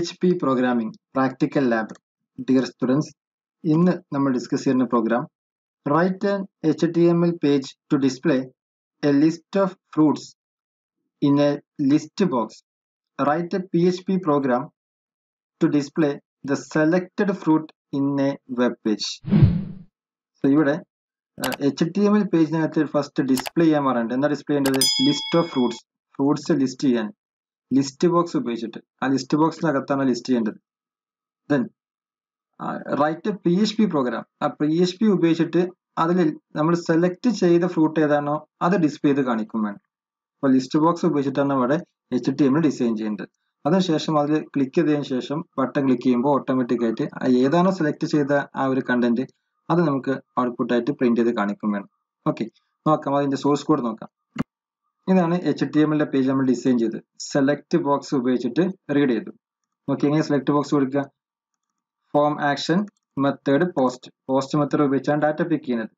H P programming practical lab dear students ഇന്ന് നമ്മൾ discuss ചെയ്യുന്ന program write an H T M L page to display a list of fruits in a list box write a P H P program to display the selected fruit in a web page so ഇവിടെ H T M L പേജിനകത്ത് first display ചെയ്യാൻ പറയുന്നുണ്ട് എന്താ display ചെയ്യേണ്ടത്? List of fruits fruits list ചെയ്യാൻ. List box ഉപയോഗിച്ചിട്ട്. ആ list ബോക്സിനകത്താണ് list ചെയ്യേണ്ടത്. Then write P H P program ആ പി എച്ച് പി ഉപയോഗിച്ചിട്ട് അതിൽ നമ്മൾ സെലക്ട് ചെയ്ത ഫ്രൂട്ട് ഏതാണോ അത് ഡിസ്പ്ലേ ചെയ്ത് കാണിക്കും വേണം. അപ്പോൾ ലിസ്റ്റ് ബോക്സ് ഉപയോഗിച്ചിട്ടാണ് അവിടെ എച്ച് ടി എം ഡിസൈൻ ചെയ്യേണ്ടത്. അതിനുശേഷം അതിൽ ക്ലിക്ക് ചെയ്തതിനു ശേഷം ബട്ടൺ ക്ലിക്ക് ചെയ്യുമ്പോൾ ഓട്ടോമാറ്റിക് ആയിട്ട് ഏതാണോ സെലക്ട് ചെയ്ത ആ ഒരു കണ്ടന്റ് അത് നമുക്ക് ഔട്ട്പുട്ടായിട്ട് പ്രിന്റ് ചെയ്ത് കാണിക്കും വേണം. ഓക്കെ നോക്കാം. അതിന്റെ സോഴ്സ് കോഡ് നോക്കാം. ഇതാണ് എച്ച് ടി എമ്മിന്റെ പേജ് നമ്മൾ ഡിസൈൻ ചെയ്ത്. സെലക്ട് ബോക്സ് ഉപയോഗിച്ചിട്ട് റീഡ് ചെയ്തു. ഓക്കെ എങ്ങനെ സെലക്ട് ബോക്സ് കൊടുക്കുക? Form action method post post method ഉപയോഗിച്ചാണ് ഡാറ്റ പിക്ക് ചെയ്യുന്നത്.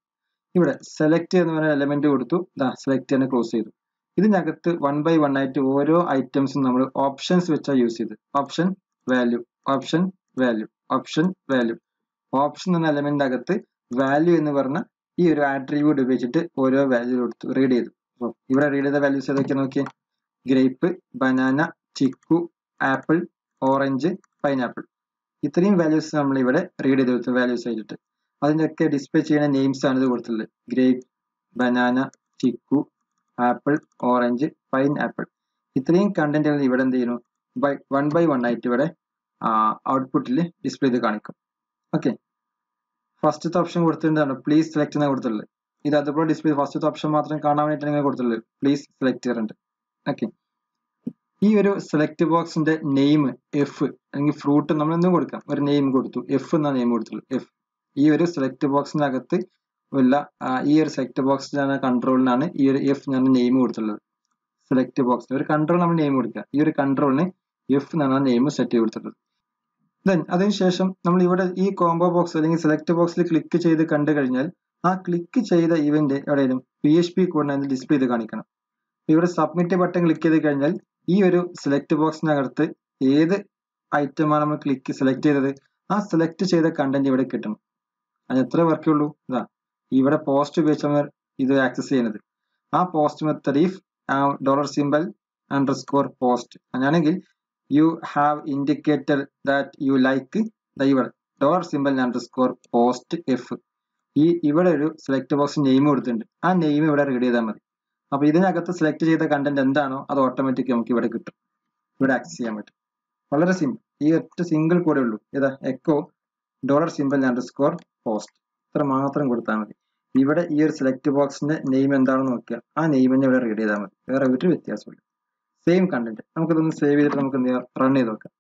ഇവിടെ സെലക്ട് എന്ന് പറയുന്ന എലമെന്റ് കൊടുത്തു. ദാ സെലക്ട് ചെയ്യാൻ ക്ലോസ് ചെയ്തു. ഇതിനകത്ത് വൺ ബൈ വൺ ആയിട്ട് ഓരോ ഐറ്റംസും നമ്മൾ ഓപ്ഷൻസ് വെച്ചാൽ യൂസ് ചെയ്ത്. Option value option value option value option എന്ന എലമെന്റിനകത്ത് വാല്യൂ എന്ന് പറഞ്ഞ ഈ ഒരു ആട്രിബ്യൂട്ട് ഉപയോഗിച്ചിട്ട് ഓരോ വാല്യൂ കൊടുത്തു. റീഡ് ചെയ്തു. ഇവിടെ റീഡ് ചെയ്ത വാല്യൂസ് ഏതൊക്കെ നോക്കിയേ? Grape banana chikoo apple orange pineapple ഇത്രയും വാല്യൂസ് നമ്മൾ ഇവിടെ റീഡ് ചെയ്ത് കൊടുത്തു വാല്യൂസ് ആയിട്ട്. അതിന്റെയൊക്കെ ഡിസ്പ്ലേ ചെയ്യുന്ന നെയിംസ് ആണ് ഇത് കൊടുത്തിട്ടുള്ളത്. Grape banana chikoo apple orange pine apple ഇത്രയും കണ്ടന്റുകൾ ഇവിടെ എന്ത് ചെയ്യുന്നു? ബൈ വൺ ബൈ വൺ ആയിട്ട് ഇവിടെ ഔട്ട്പുട്ടിൽ ഡിസ്പ്ലേ ചെയ്ത് കാണിക്കും. ഓക്കെ ഫസ്റ്റത്തെ ഓപ്ഷൻ കൊടുത്തിട്ടുണ്ടാണ് പ്ലീസ് സെലക്ട് എന്നാണ് കൊടുത്തിട്ടുള്ളത്. ഇത് അതുപോലെ ഡിസ്പ്ലേ ഫസ്റ്റത്തെ ഓപ്ഷൻ മാത്രം കാണാൻ വേണ്ടിയിട്ട് നിങ്ങൾ കൊടുത്തിട്ടുള്ളത് പ്ലീസ് സെലക്ട് ചെയ്യാറുണ്ട് ഓക്കെ ഈ ഒരു സെലക്ട് ബോക്സിന്റെ നെയിം എഫ് അല്ലെങ്കിൽ ഫ്രൂട്ട് നമ്മൾ എന്തും കൊടുക്കാം. ഒരു നെയിം കൊടുത്തു. എഫ് എന്ന നെയിം കൊടുത്തുള്ളൂ എഫ് ഈ ഒരു സെലക്ട് ബോക്സിനകത്ത് ഉള്ള ഈ ഒരു സെലക്ട് ബോക്സിന്റെ കൺട്രോളിനാണ് ഈ ഒരു എഫ് ഞാൻ നെയിം കൊടുത്തുള്ളത് സെലക്ട് ബോക്സ് ഒരു കൺട്രോൾ നമ്മൾ നെയിം കൊടുക്കുക ഈ ഒരു കൺട്രോളിന് എഫ് എന്നാണ് നെയിം സെറ്റ് ചെയ്ത് കൊടുത്തിട്ടുള്ളത്. ദെൻ അതിനുശേഷം നമ്മൾ ഇവിടെ ഈ കോംബോ ബോക്സ് അല്ലെങ്കിൽ സെലക്ട് ബോക്സിൽ ക്ലിക്ക് ചെയ്ത് കണ്ടു കഴിഞ്ഞാൽ ആ ക്ലിക്ക് ചെയ്ത ഇവന്റ് എവിടെയും പി എച്ച് പി കോഡിനെ ഡിസ്പ്ലേ ചെയ്ത് കാണിക്കണം. ഇവിടെ സബ്മിറ്റ് ബട്ടൺ ക്ലിക്ക് ചെയ്ത് കഴിഞ്ഞാൽ ഈ ഒരു സെലക്ട് ബോക്സിനകത്ത് ഏത് ഐറ്റമാണ് നമ്മൾ ക്ലിക്ക് സെലക്ട് ചെയ്തത്? ആ സെലക്ട് ചെയ്ത കണ്ടന്റ് ഇവിടെ കിട്ടണം. അത് എത്ര വർക്കേ ഉള്ളൂ? ഇതാ ഇവിടെ പോസ്റ്റ് ഉപയോഗിച്ചാണ് ഇത് ആക്സസ് ചെയ്യുന്നത്. ആ post method if dollar symbol underscore post അങ്ങനെയാണെങ്കിൽ you have indicated that you like ഇവിടെ dollar symbol underscore post എഫ് ഈ ഇവിടെ ഒരു സെലക്ട് ബോക്സ് നെയിം കൊടുത്തിട്ടുണ്ട്. ആ നെയിം ഇവിടെ റീഡ് ചെയ്താൽ മതി. അപ്പൊ ഇതിനകത്ത് സെലക്ട് ചെയ്ത കണ്ടന്റ് എന്താണോ അത് ഓട്ടോമാറ്റിക് നമുക്ക് ഇവിടെ കിട്ടും. ഇവിടെ ആക്സസ് ചെയ്യാൻ പറ്റും. വളരെ സിമ്പിൾ ഈ ഒറ്റ സിംഗിൾ കൂടെ ഉള്ളൂ. ഏതാ? Echo dollar symbol underscore post ഇത്ര മാത്രം കൊടുത്താൽ മതി. ഇവിടെ ഈ ഒരു സെലക്ട് ബോക്സിന്റെ നെയിം എന്താണെന്ന് നോക്കുക ആ നെയിമിനെ ഇവിടെ റീഡ് ചെയ്താൽ മതി. വേറെ ഒരു വ്യത്യാസമില്ല സെയിം കണ്ടന്റ് നമുക്കിതൊന്ന് സേവ് ചെയ്തിട്ട് നമുക്ക് എന്ത് ചെയ്യാം? റൺ ചെയ്ത് നോക്കാം.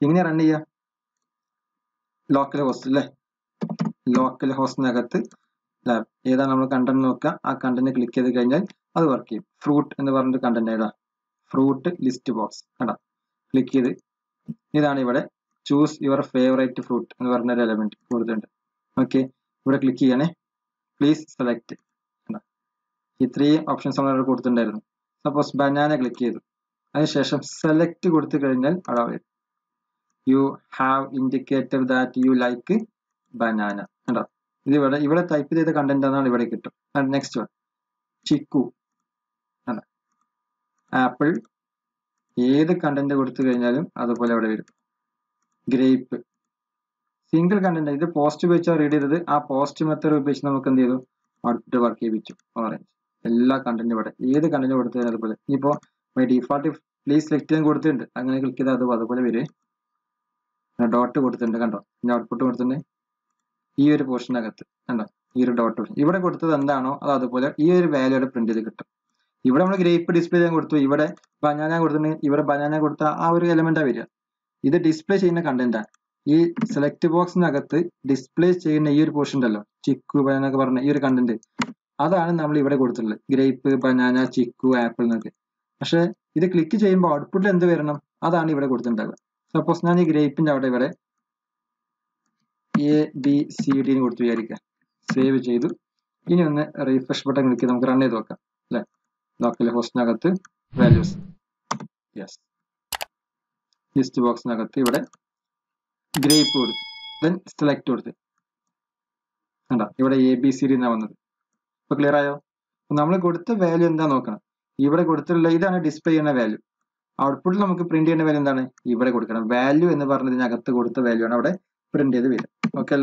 ഇങ്ങനെ റൺ ചെയ്യാം ലോക്കൽ ഹോസ്റ്റ് അല്ലേ? ലോക്കൽ ഹോസ്റ്റിനകത്ത് ലാബ് ഏതാണ് നമ്മൾ കണ്ടന്റ് നോക്കുക ആ കണ്ടന്റ് ക്ലിക്ക് ചെയ്ത് കഴിഞ്ഞാൽ അത് വർക്ക് ചെയ്യും. ഫ്രൂട്ട് എന്ന് പറഞ്ഞിട്ട് കണ്ടന്റ് ഏതാ? ഫ്രൂട്ട് ലിസ്റ്റ് ബോക്സ് കണ്ട? ക്ലിക്ക് ചെയ്ത് ഇതാണ് ഇവിടെ ചൂസ് യുവർ ഫേവറേറ്റ് ഫ്രൂട്ട് എന്ന് പറഞ്ഞ ഒരു എലമെന്റ് കൊടുത്തിട്ടുണ്ട്. ഓക്കെ ഇവിടെ ക്ലിക്ക് ചെയ്യണേ. പ്ലീസ് സെലക്ട് ഇത്രയും ഓപ്ഷൻസ് നമ്മൾ കൊടുത്തിട്ടുണ്ടായിരുന്നു. സപ്പോസ് ബനാന ക്ലിക്ക് ചെയ്തു. അതിനുശേഷം സെലക്ട് കൊടുത്തു കഴിഞ്ഞാൽ അവിടെ വരും. You have indicated that you like banana കണ്ടോ? ഇത് ഇവിടെ ഇവിടെ ടൈപ്പ് ചെയ്ത കണ്ടന്റ് എന്നാണ് ഇവിടെ കിട്ടും. Next one chikoo. ആപ്പിൾ. ഏത് കണ്ടന്റ് കൊടുത്തു കഴിഞ്ഞാലും അതുപോലെ അവിടെ വരും. ഗ്രേപ്പ്. സിംഗിൾ കണ്ടന്റ് ഇത് പോസ്റ്റ് ഉപയോഗിച്ചാൽ റീഡ് ചെയ്തത്. ആ പോസ്റ്റ് മെത്തേഡ് ഉപയോഗിച്ച് നമുക്ക് എന്ത് ചെയ്തു? Output work ചെയ്യിപ്പിച്ചു. ഓറഞ്ച് എല്ലാ കണ്ടന്റും ഇവിടെ. ഏത് കണ്ടന്റ് കൊടുത്തു കഴിഞ്ഞാൽ അതുപോലെ. ഇനിയിപ്പോ മൈ ഡിഫോൾട്ട് പ്ലീസ് സെലക്ട് ചെയ്യാൻ കൊടുത്തിട്ടുണ്ട്. അങ്ങനെ ക്ലിക്ക് ചെയ്താൽ അതുപോലെ വരും. ഡോട്ട് കൊടുത്തിട്ടുണ്ട്. കണ്ടോ? പിന്നെ ഔട്ട്പുട്ട് കൊടുത്തിട്ടുണ്ട്. ഈ ഒരു പോർഷനകത്ത് കണ്ടോ? ഈ ഒരു ഡോട്ട് ഇവിടെ കൊടുത്തത് എന്താണോ അത് അതുപോലെ ഈ ഒരു വാല്യൂ ഇവിടെ പ്രിന്റ് ചെയ്ത് കിട്ടും. ഇവിടെ നമ്മൾ ഗ്രേപ്പ് ഡിസ്പ്ലേ ചെയ്യാൻ കൊടുത്തു. ഇവിടെ ബനാന കൊടുത്തിട്ടുണ്ടെങ്കിൽ ഇവിടെ ബനാന കൊടുത്ത ആ ഒരു എലമെന്റാ വരിക. ഇത് ഡിസ്പ്ലേ ചെയ്യുന്ന കണ്ടന്റാ ഈ സെലക്ട് ബോക്സിനകത്ത് ഡിസ്പ്ലേ ചെയ്യുന്ന ഈ ഒരു പോർഷൻ ഉണ്ടല്ലോ. ചിക്കു ബനാന ഒക്കെ പറഞ്ഞ ഈ ഒരു കണ്ടന്റ് അതാണ് നമ്മൾ ഇവിടെ കൊടുത്തിട്ടുള്ളത്. ഗ്രേപ്പ് ബനാന ചിക്കു ആപ്പിൾ എന്നൊക്കെ പക്ഷെ ഇത് ക്ലിക്ക് ചെയ്യുമ്പോൾ ഔട്ട്പുട്ടിൽ എന്ത് വരണം? അതാണ് ഇവിടെ കൊടുത്തിട്ടുണ്ടാവുക. സപ്പോസ് ഞാൻ ഈ ഗ്രേപ്പിന്റെ അവിടെ ഇവിടെ എ ബി സി ഡി കൊടുത്ത് വിചാരിക്കുക സേവ് ചെയ്തു. ഇനി ഒന്ന് റീഫ്രഷ് ബട്ടൺ ക്ലിക്ക് നമുക്ക് റൺ ചെയ്ത് നോക്കാം. അല്ലേ? ലോക്കൽ ഹോസ്റ്റിനകത്ത് വാല്യൂസ് യെസ് ലിസ്റ്റ് ബോക്സിനകത്ത് ഇവിടെ ഗ്രേപ്പ് കൊടുത്തു. ദെൻ സെലക്ട് കൊടുത്ത്. കണ്ടോ? ഇവിടെ എ ബി സി ഡി എന്നാണ് വന്നത്. ഇപ്പൊ ക്ലിയർ ആയോ? നമ്മൾ കൊടുത്ത വാല്യൂ എന്താ നോക്കണം? ഇവിടെ കൊടുത്തിട്ടുള്ള ഇതാണ് ഡിസ്പ്ലേ ചെയ്യുന്ന വാല്യൂ ഔട്ട്പുട്ടിൽ നമുക്ക് പ്രിന്റ് ചെയ്യേണ്ട വാല്യൂ എന്താണ്? ഇവിടെ കൊടുക്കണം. വാല്യൂ എന്ന് പറഞ്ഞതിനകത്ത് കൊടുത്ത വാല്യൂ ആണ് അവിടെ പ്രിന്റ് ചെയ്ത് വരിക. ഓക്കെ